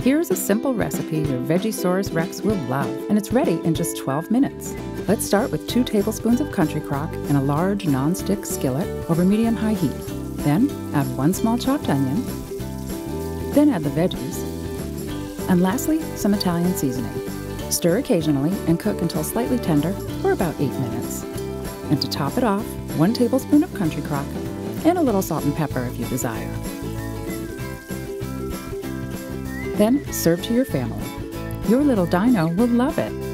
Here's a simple recipe your Vegisaurus Rex will love, and it's ready in just 12 minutes. Let's start with 2 tablespoons of country crock in a large non-stick skillet over medium-high heat. Then add 1 small chopped onion. Then add the veggies. And lastly, some Italian seasoning. Stir occasionally and cook until slightly tender for about 8 minutes. And to top it off, 1 tablespoon of country crock and a little salt and pepper if you desire. Then serve to your family. Your little dino will love it.